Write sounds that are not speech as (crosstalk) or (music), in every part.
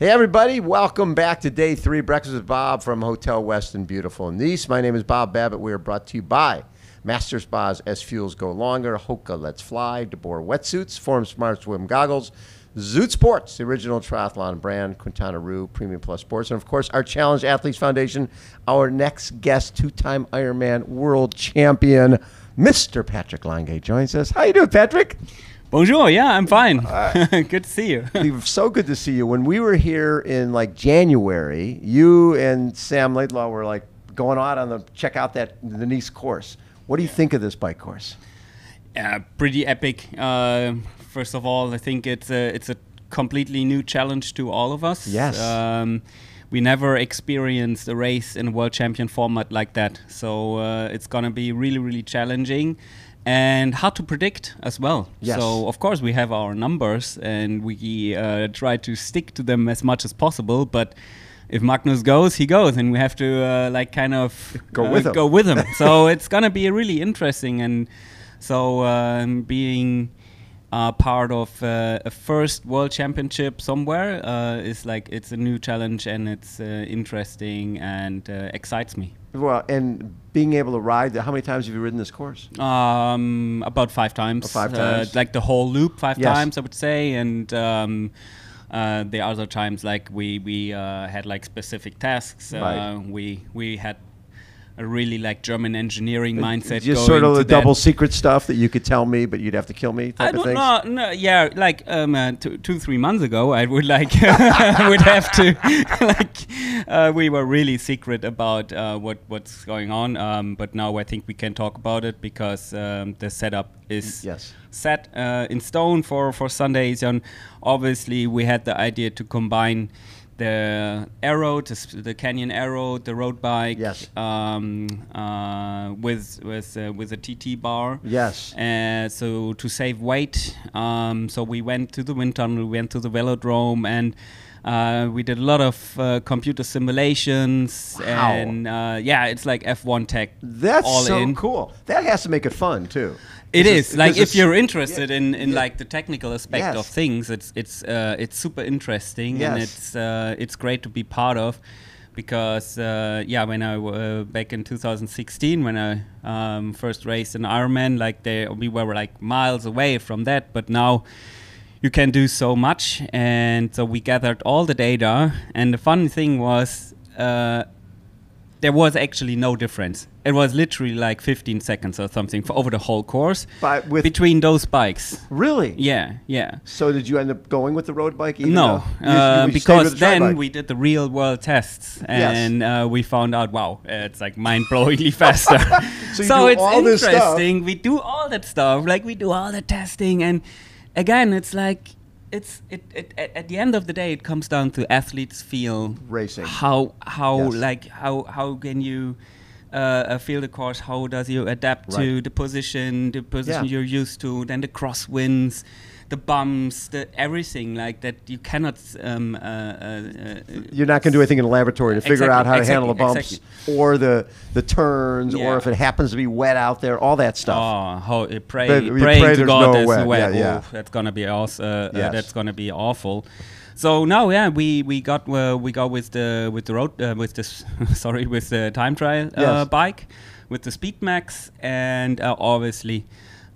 Hey, everybody, welcome back to day three. Breakfast with Bob from Hotel West End beautiful Nice. My name is Bob Babbitt. We are brought to you by Master Spas SFuels go longer, Hoka Let's Fly, DeBoer Wetsuits, Form Smart Swim Goggles, Zoot Sports, the original triathlon brand, Quintana Roo, Premium Plus Sports, and of course, our Challenged Athletes Foundation. Our next guest, two time Ironman world champion, Mr. Patrick Lange, joins us. How you doing, Patrick? Bonjour. Yeah, I'm fine. (laughs) good to see you. so good to see you. When we were here in like January, you and Sam Laidlaw were like going out on the check out that the Nice course. What do you think of this bike course? Yeah, pretty epic. Uh, first of all, I think it's a it's a completely new challenge to all of us. Yes. Um, we never experienced a race in a world champion format like that, so uh, it's gonna be really really challenging and hard to predict as well. Yes. So of course we have our numbers and we uh, try to stick to them as much as possible, but if Magnus goes, he goes, and we have to uh, like kind of go uh, with him. Go with him. so it's gonna be really interesting, and so um, being uh, part of uh, a first world championship somewhere uh, is like it's a new challenge, and it's uh, interesting and uh, excites me. Well, and being able to ride, how many times have you ridden this course? Um, about five times. Oh, five Uh, times. like the whole loop, five Yes. times, I would say. And um, uh, the other times, like we we uh, had like specific tasks. Uh, Right. We we had a really like German engineering mindset. Just sort of the double secret stuff that you could tell me, but you'd have to kill me type I don't know. No, yeah, like um, uh, two, two, three months ago, I would like (laughs) would have to (laughs) like uh, we were really secret about uh, what what's going on. Um, but now I think we can talk about it because um, the setup is Yes. set uh, in stone for for Sundays. And obviously, we had the idea to combine. The arrow, the, the Canyon Aeroad, the road bike, Yes. um, uh, with with uh, with a TT bar, Yes. uh, so to save weight, um, so we went to the wind tunnel, we went to the velodrome, and uh, we did a lot of uh, computer simulations. Wow. And uh, yeah, it's like F1 tech. That's all so in. cool. That has to make it fun too. It Because is like if you're interested in, in yeah. like the technical aspect Yes. of things, it's it's uh, it's super interesting and it's uh, it's great to be part of because uh, yeah, when I uh, back in 2016 when I um, first raced an Ironman, like they we were like miles away from that, but now you can do so much, and so we gathered all the data, and the fun thing was. Uh, there was actually no difference. It was literally like 15 seconds or something for over the whole course But with- between those bikes. Really? Yeah, yeah. So did you end up going with the road bike? even No, you- uh, because the then bike? we did the real world tests Yes. and uh, we found out, wow, it's like mind blowingly (laughs) faster. (laughs) So you do it's all this stuff. interesting. We do all that stuff, like we do all the testing, and again, it's like it's it, it at, at the end of the day, it comes down to athletes feel Racing. How how Yes. like how how can you. Uh, uh, feel the course. How does you adapt to the position, the position Yeah. you're used to? Then the crosswinds, the bumps, the everything like that. You cannot. Um, uh, uh, You're not going to do anything in the laboratory to figure Exactly, out how to exactly, handle the bumps exactly. or the the turns or if it happens to be wet out there, all that stuff. Oh, how, uh, pray, But praying pray to God no wet. no wet. Yeah, yeah. Oh, that's gonna be awesome. Uh, Yes. uh, that's gonna be awful. So now, yeah, we we got uh, we go with the with the road uh, with this (laughs) sorry with the time trial uh, Yes. bike with the Speedmax and uh, obviously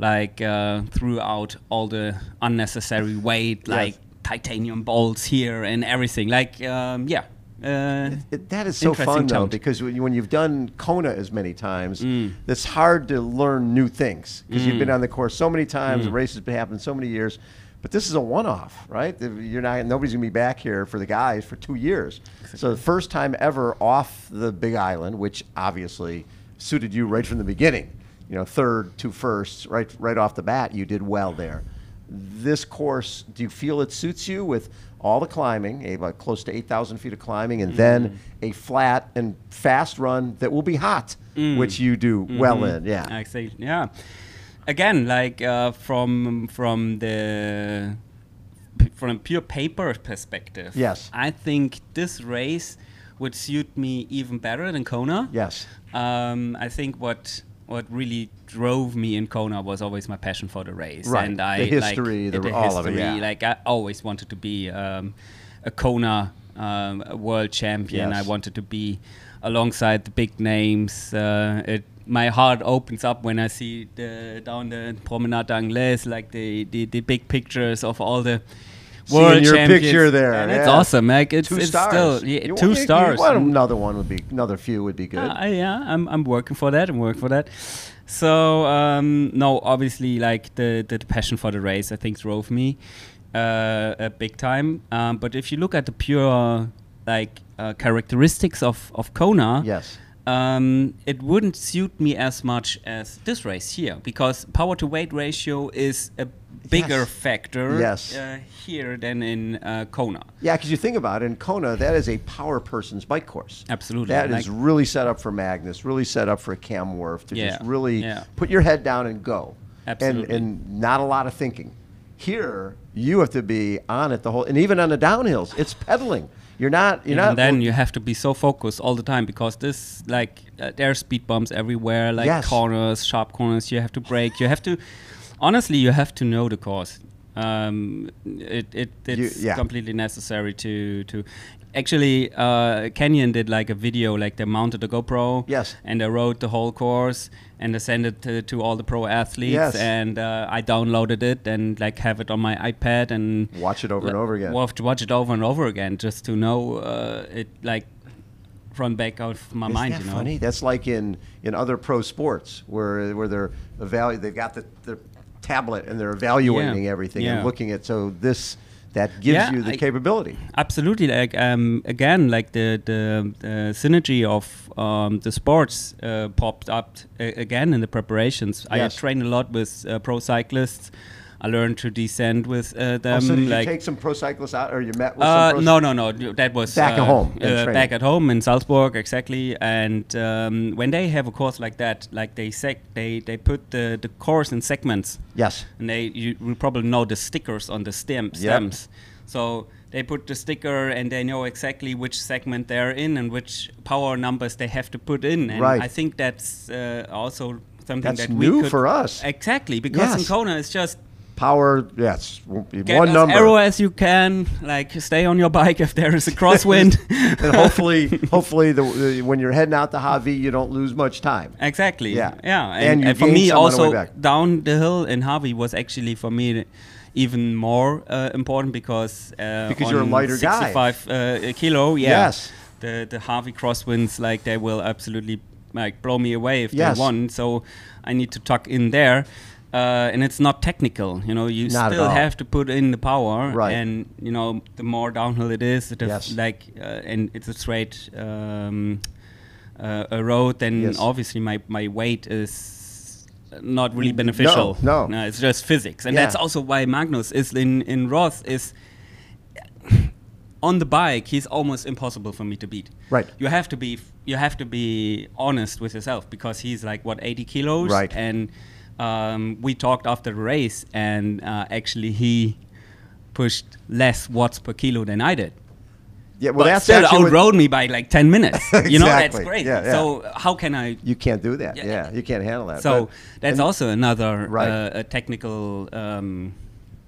like uh, throughout all the unnecessary weight like titanium bolts here and everything like um, yeah. Uh, It, that is so fun though because when, you, when you've done Kona as many times, Mm. it's hard to learn new things because you've been on the course so many times. The Mm. race has been happening so many years, but this is a one-off, right? You're not nobody's gonna be back here for the guys for two years. So the first time ever off the Big Island, which obviously suited you right from the beginning. You know, third, to first, right, right off the bat, you did well there. This course, do you feel it suits you with all the climbing, about close to 8,000 feet of climbing, and then a flat and fast run that will be hot, which you do well in? Yeah. Yeah. Again, like uh, from from the from a pure paper perspective. Yes. I think this race would suit me even better than Kona. Yes. Um, I think what what really drove me in Kona was always my passion for the race Right. and I The history, like, the- all of it, history, yeah. Like I always wanted to be um, a Kona um, a world champion. Yes. I wanted to be alongside the big names. Uh, it, my heart opens up when I see the down the Promenade des Anglais, like the, the, the big pictures of all the Seeing your champions. picture there, and it's yeah. awesome. Like it's, two it's stars. still yeah, You two you- stars. you want another one would be another few would be good. uh, yeah, I'm, I'm working for that. I'm working for that. So um, no, obviously, like the, the passion for the race, I think drove me uh, uh, big time. Um, but if you look at the pure like uh, characteristics of of Kona, yes. um, it wouldn't suit me as much as this race here because power to weight ratio is a bigger Yes. factor Yes. uh, here than in uh, Kona. Yeah, because you think about it, in Kona, that is a power person's bike course. Absolutely. That is really set up for Magnus, really set up for Cam Wurf to just really yeah. put your head down and go. Absolutely. And, and not a lot of thinking. Here, you have to be on it the whole, and even on the downhills, it's pedaling. You're not, you're Even not. then you have to be so focused all the time because this like uh, there are speed bumps everywhere like Yes. corners sharp corners you have to brake you have to honestly you have to know the course um, it, it it's yeah. completely necessary to to actually uh, Canyon did like a video like they mounted a GoPro Yes. and they rode the whole course and they sent it to, to all the pro athletes Yes. and uh, I downloaded it and like have it on my iPad and Watch it over and over again. We'll to watch it over and over again just to know uh, it like front back out of my Isn't mind. that you know. funny? That's like in, in other pro sports where where they're evalu- they've got the, the tablet and they're evaluating Yeah. everything Yeah. and looking at so this that gives Yeah, you the I- capability. Absolutely, like um, again, like the the, the synergy of um, the sports uh, popped up a- again in the preparations. I Yes. trained a lot with uh, pro cyclists. I learned to descend with uh, them. Oh, so did like you take some pro cyclists out, or you met with Uh, no, no, no. That was Back at uh, home Uh, back at home in Salzburg, exactly. And um, when they have a course like that, like they sec- they they put the, the course in segments, Yes. and they you will probably know the stickers on the stem stems. So they put the sticker, and they know exactly which segment they're in and which power numbers they have to put in. And Right. I think that's uh, also something That's that new we could for us. Exactly, because in Yes. Kona it's just Power, yes, get one as number. arrow as you can. Like stay on your bike if there is a crosswind. (laughs) and hopefully, hopefully, the, the, when you're heading out to Hawi, you don't lose much time. exactly. Yeah. Yeah. And And, and for me also down the hill in Hawi was actually for me even more uh, important because uh, Because you're a lighter guy. 65 uh, kilo. Yeah. Yes. The the Hawi crosswinds like they will absolutely like blow me away if Yes. they won. So I need to tuck in there. Uh, and it's not technical, you know. You Not still have to put in the power, Right. and you know the more downhill it is, f- Yes. like uh, and it's a straight um, uh, a road, then Yes. obviously my, my weight is not really beneficial. No, no. it's just physics, and Yeah. that's also why Magnus is in in Roth is on the bike. He's almost impossible for me to beat. Right. You have to be you have to be honest with yourself because he's like what 80 kilos, Right. And um, we talked after the race, and uh, actually he pushed less watts per kilo than I did Yeah, well, but that's still outrode me by like 10 minutes. (laughs) You know, that's great. Yeah, yeah. So how can I? you can't do that. Yeah. Yeah, you can't handle that. So But- that's also another Right. uh, a technical. Um,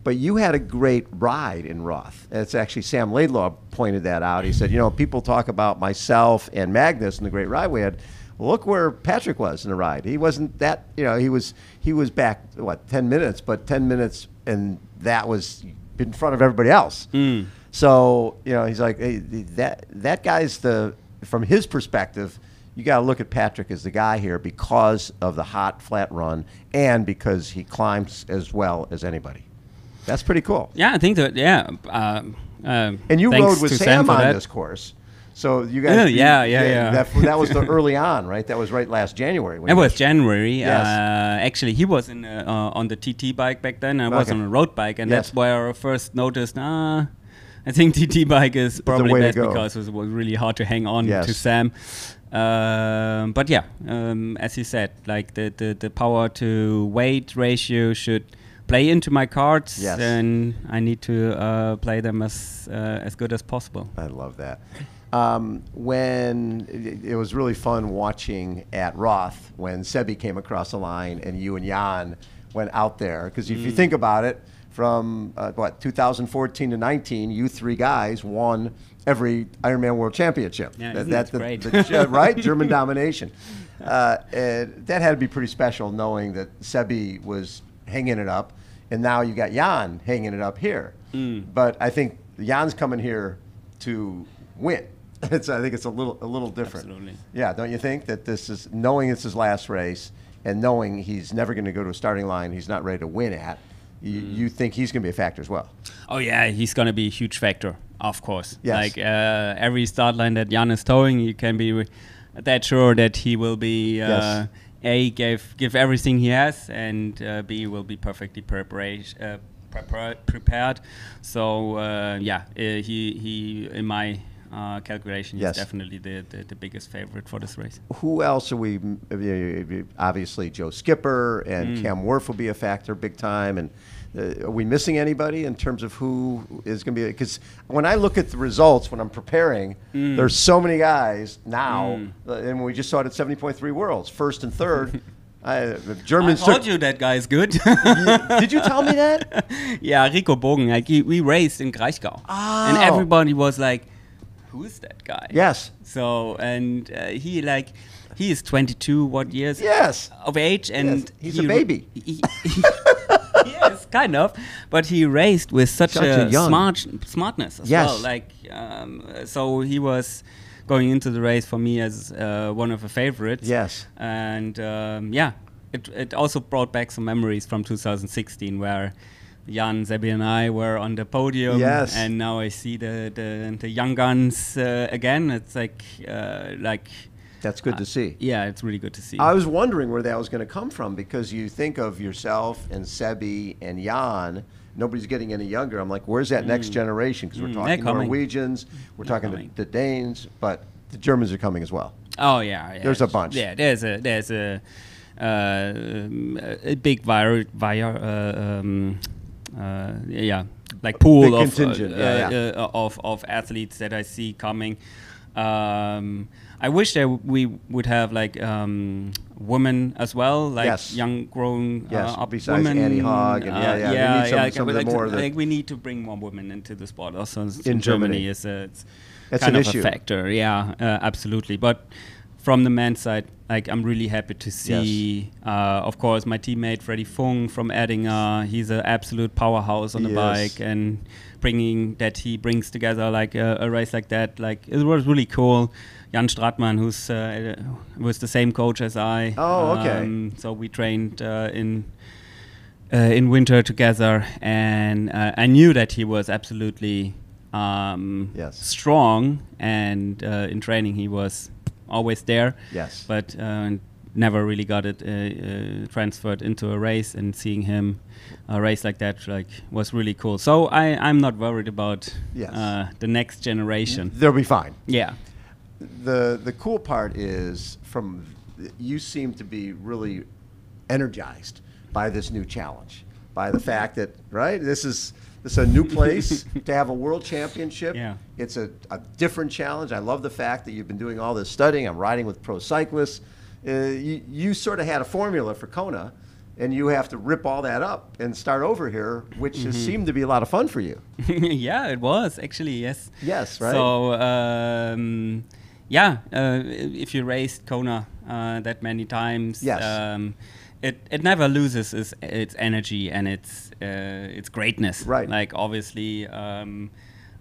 But you had a great ride in Roth. And It's actually Sam Laidlaw pointed that out. He said, you know, people talk about myself and Magnus and the great ride we had. Look where Patrick was in the ride. He wasn't that, you know, he was he was back what ten minutes, but ten minutes, and that was in front of everybody else. Mm. So you know, he's like hey, that that guy's the from his perspective. You got to look at Patrick as the guy here because of the hot flat run and because he climbs as well as anybody. That's pretty cool. yeah, I think that. Yeah. Um, um, And you rode with to Sam, on that. this course, so you guys. Yeah, you- yeah, yeah, yeah. That, that was the (laughs) early on, right? That was right last January. when It was January. Yes. Uh, actually, he was in uh, uh, on the TT bike back then. I was on a road bike, and Yes. that's where I first noticed. Ah, I think TT (laughs) bike is probably best go. because it was really hard to hang on Yes. to Sam. Um, but yeah, um, as you said, like the, the, the power to weight ratio should play into my cards, Yes. and I need to uh, play them as uh, as good as possible. I love that. Um, when it, it was really fun watching at Roth when Sebi came across the line and you and Jan went out there because if you Mm. think about it, from uh, what 2014 to 19, you three guys won every Ironman World Championship. Yeah, That- that the- great? the- (laughs) right? German domination. (laughs) Uh, and that had to be pretty special, knowing that Sebi was hanging it up, and now you got Jan hanging it up here. Mm. But I think Jan's coming here to win. (laughs) It's, I think it's a little a little different. Absolutely. Yeah, don't you think that this is knowing it's his last race and knowing he's never going to go to a starting line he's not ready to win at, you, Mm. you think he's going to be a factor as well? Oh yeah, he's gonna be a huge factor, of course. Yes. Like uh, every start line that Jan is toeing, you can be that sure that he will be uh, Yes. a give give everything he has, and uh, b will be perfectly preparation. Uh, prepared, so uh, yeah, uh, he he in my uh, calculation, Yes. he's definitely the, the the biggest favorite for this race. Who else are we? Obviously, Joe Skipper and Mm. Cam Wurf will be a factor big time. And uh, are we missing anybody in terms of who is going to be? Because when I look at the results when I'm preparing, Mm. there's so many guys now, uh, and we just saw it at 70.3 Worlds, first and third. (laughs) I, Germans I told you that guy is good. (laughs) Did you tell me that? (laughs) yeah, Rico Bogen. Like he, we raced in Kraichgau, and Oh. everybody was like, "Who is that guy?" Yes. So and uh, he like he is 22. What years? Yes. Of age, and Yes, he's a baby. he- he- (laughs) yes, kind of. But he raced with such, Such a, a smart smartness as Yes. well. Like um, so, he was going into the race for me as uh, one of the favorites. Yes. And um, yeah, it, it also brought back some memories from 2016 where Jan, Sebi, and I were on the podium. Yes. And now I see the the, the young guns uh, again. It's like uh, like. That's good to uh, see. Yeah, it's really good to see. I was wondering where that was going to come from because you think of yourself and Sebi and Jan. Nobody's getting any younger. I'm like, where's that next generation? Because we're Mm, they're talking. Norwegians, we're They're talking the, the Danes, but the Germans are coming as well. Oh yeah, yeah. There's a bunch. Yeah, there's a there's a uh, a big vir vir uh, um, uh, yeah like pool Big of uh, yeah, yeah. uh, of of athletes that I see coming. Um, I wish that we would have like um, women as well, like Yes. young grown Yes, uh, besides women. Anne Haug and yeah, yeah, we need some- like, some like, more like we need to bring more women into the sport. Also in, In Germany. Germany, is a, it's That's kind an of issue. a factor. Yeah, uh, absolutely. But from the men's side, like I'm really happy to see. Uh, of course, my teammate Freddie Funk from Erdinger. He's an absolute powerhouse on the He is. bike, and bringing that he brings together like a, a race like that, like it was really cool. Jan Stratmann, who's uh, was the same coach as I. Oh, okay. Um, so we trained uh, in uh, in winter together, and uh, I knew that he was absolutely um, Yes. strong, and uh, in training he was always there. Yes. but uh, never really got it uh, uh, transferred into a race, and seeing him uh, race like that like was really cool. So I I'm not worried about Yes. uh, the next generation. They'll be fine. Yeah. the the cool part is from you seem to be really energized by this new challenge by the fact that right this is this is a new (laughs) place to have a world championship Yeah. it's a, a different challenge i love the fact that you've been doing all this studying i'm riding with pro cyclists uh, you, you sort of had a formula for kona and you have to rip all that up and start over here which has seemed to be a lot of fun for you (laughs) yeah, it was actually yes. Yes, right? So um, yeah, uh, if you raced Kona uh, that many times, Yes. um, it it never loses its, its energy and its uh, its greatness. Right. Like obviously. Um,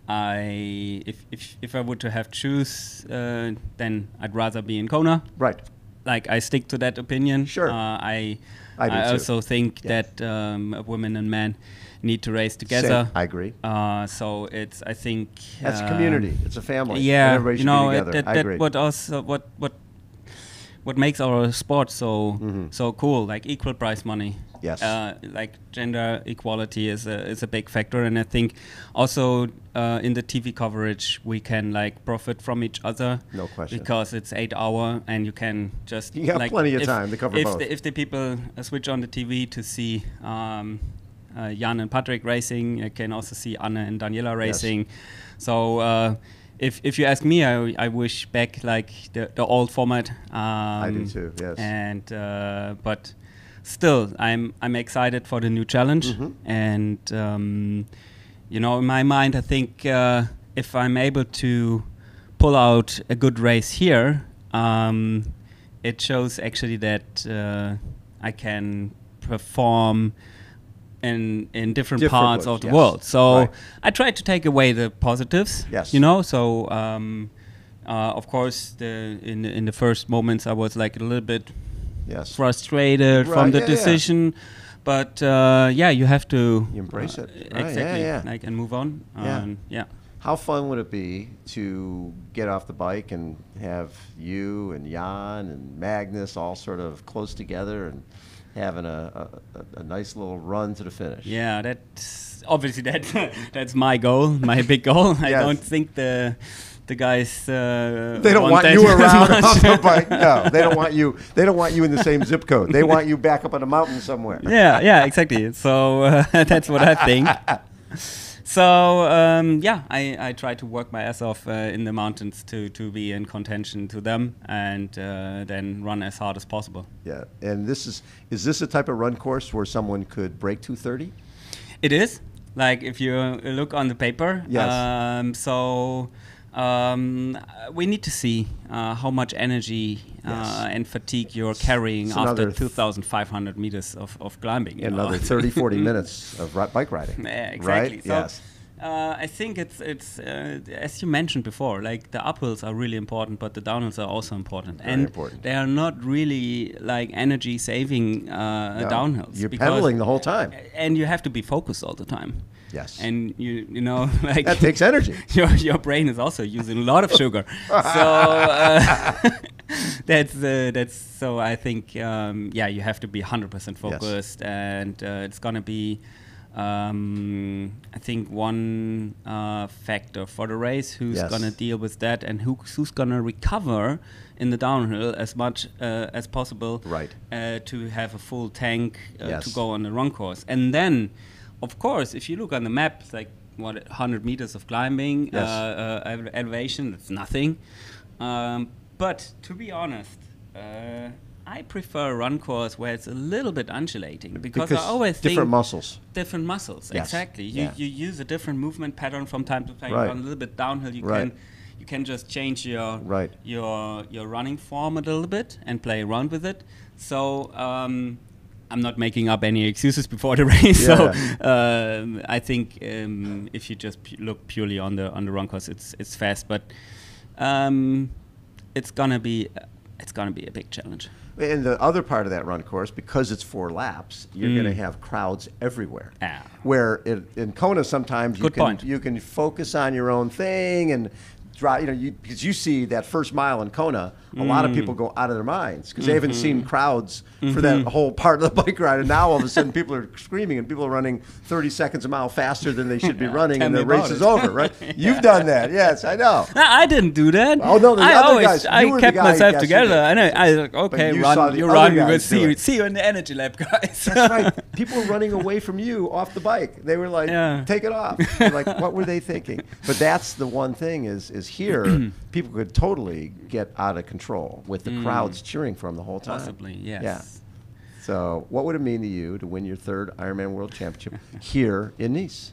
I if, if if I were to have choose, uh, then I'd rather be in Kona. right Like I stick to that opinion. Sure. Uh, I I too. also think Yes. that um, women and men need to race Same. together. i agree Uh, so it's I think That's a um, community. It's a family. and Yeah, everybody you know be it, that, I that agree. what also what what what makes our sport so Mm-hmm. so cool, like equal prize money. Yes. Uh, like gender equality is a is a big factor, and I think also uh, in the TV coverage we can like profit from each other. No question. Because it's eight hour, and you can just You have like, plenty of if- time to cover if both. The, if the people uh, switch on the TV to see. Um, uh, Jan and Patrick racing. You can also see Anna and Daniela racing. Yes. So uh, if if you ask me, I, I wish back like the, the old format. Um, do too, yes. And uh, but still, I'm I'm excited for the new challenge, Mm-hmm. and um, you know, in my mind, I think uh, if I'm able to pull out a good race here, um, it shows actually that uh, I can perform in in different, Different parts ways, of the yes. world. So Right. I try to take away the positives. Yes. You know, so um, uh, of course, the in in the first moments I was like a little bit Yes. frustrated Right, from the yeah, yeah. decision. But uh, yeah, you have to You embrace uh, it. Right, exactly, yeah. like and move on. Yeah. Um, yeah. How fun would it be to get off the bike and have you and Jan and Magnus all sort of close together and having a, a, a- nice little run to the finish? Yeah, that's obviously that (laughs) that's my goal, my big goal. I Yes. don't think the the guys uh, They don't want you around off the bike. (laughs) No, they don't want you. They don't want you in the same zip code. They want you back up on a mountain somewhere. yeah, yeah, exactly. So uh, (laughs) that's what I think. (laughs) So um, yeah, I, I try to work my ass off uh, in the mountains to, to be in contention to them and uh, then run as hard as possible. Yeah, and this is is this a type of run course where someone could break 230? It is like if you look on the paper. Yes. Um, so um, we need to see uh, how much energy uh, Yes. and fatigue you're carrying It's after 2,500 meters of, of climbing. know. Another 30, 40 (laughs) minutes of bike riding. Yeah, exactly. Right? So, yes. Uh, I think it's it's uh, as you mentioned before, like the uphills are really important, but the downhills are also important, Very and important. they are not really like energy saving uh, No, downhills. You're pedaling the whole time. and you have to be focused all the time. Yes. And you you know (laughs) like that takes energy. (laughs) your your brain is also using a lot of sugar. so uh, (laughs) that's uh, that's so I think um, yeah you have to be 100% focused and uh, it's gonna be um, I think one uh, factor for the race who's Yes. gonna deal with that and who, who's gonna recover in the downhill as much uh, as possible Right. uh, to have a full tank uh, Yes. to go on the run course. And then, of course, if you look on the map, it's like what 100 meters of climbing, Yes. uh, uh, elevation. That's nothing. Um, but to be honest. I prefer a run course where it's a little bit undulating because, I always different muscles. different muscles. Yes. Exactly. You, Yeah. you use a different movement pattern from time to time. Right. You run a little bit downhill. You Right. can you can just change your Right. your your running form a little bit and play around with it. So um, I'm not making up any excuses before the (laughs) race. So um, I think um, if you just pu- look purely on the on the run course, it's it's fast, but um, it's gonna be it's gonna be a big challenge. And the other part of that run course, because it's four laps, you're Mm. going to have crowds everywhere. Ah. Where in, in Kona, sometimes you can point. you can focus on your own thing and drive. You know, you, because you see that first mile in Kona, a lot Mm. of people go out of their minds because they haven't Mm-hmm. seen crowds for that whole part of the (laughs) bike ride, and now all of a sudden people are screaming and people are running 30 seconds a mile faster than they should be (laughs) running, and the race about is over. Right? (laughs) You've done that, yes, I know. No, I didn't do that. Oh, no, the I other always guys- I you were the kept myself together. I know. I was like, okay, you run, you run. We'll see you, see you in the energy lab, guys. That's right. People were running away from you off the bike. They were like, Yeah. "Take it off." You're like, what were they thinking? But that's the one thing is is here (clears throat) people could totally get out of control with the crowds cheering for them the whole time. Mm. Possibly, yes. Yeah. So, what would it mean to you to win your third Ironman World Championship here in Nice?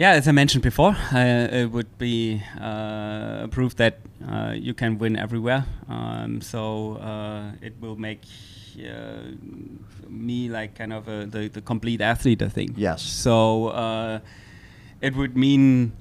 Yeah, as I mentioned before, uh, it would be uh, proof that uh, you can win everywhere. Um, so uh, it will make uh, me like kind of a, the, the complete athlete, I think. Yes. So uh, it would mean,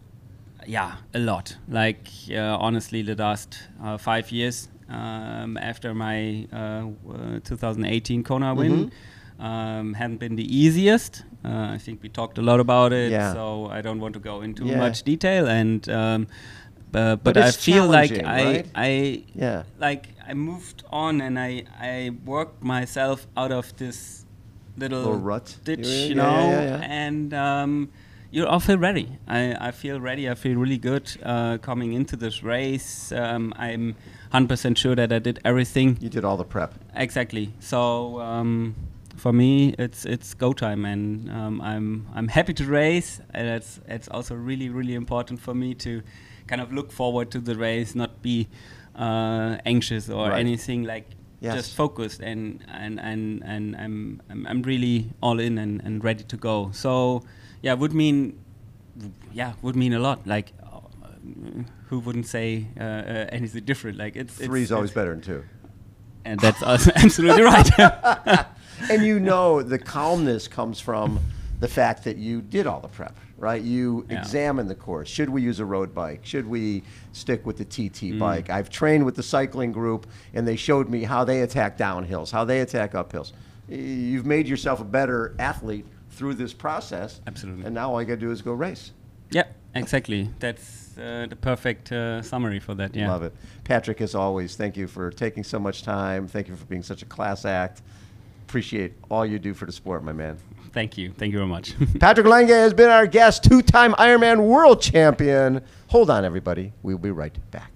yeah, a lot. Like uh, honestly, the last uh, five years um, after my uh, uh, 2018 Kona win. Um, hadn't been the easiest. Uh, I think we talked a lot about it, Yeah. so I don't want to go into Yeah. much detail. And um, uh, but, But I feel like I right? I Yeah. like I moved on and I I worked myself out of this little, Little rut. ditch, you know, yeah. and um, you I feel ready. I, I feel ready. I feel really good uh, coming into this race. Um, I'm 100% sure that I did everything You did all the prep. exactly. So um, for me, it's it's go time, and um, I'm I'm happy to race. And it's it's also really really important for me to kind of look forward to the race, not be uh, anxious or Right. anything like. Yes. just focused and and and, and I'm, I'm I'm really all in and, and ready to go. So yeah, would mean yeah would mean a lot. Like uh, who wouldn't say uh, uh, anything different? Like it's Three's it's, always better than two. And that's (laughs) absolutely right. (laughs) and you know the calmness comes from the fact that you did all the prep, right? You Yeah. examined the course. Should we use a road bike? Should we stick with the TT Mm. bike? I've trained with the cycling group, and they showed me how they attack downhills, how they attack uphills. You've made yourself a better athlete through this process. Absolutely. And now all you got to do is go race. yeah, exactly. That's uh, the perfect uh, summary for that. Yeah. Love it. Patrick, as always, thank you for taking so much time. Thank you for being such a class act. Appreciate all you do for the sport, my man. Thank you. Thank you very much. (laughs) Patrick Lange has been our guest, two time Ironman world champion. Hold on, everybody. We'll be right back.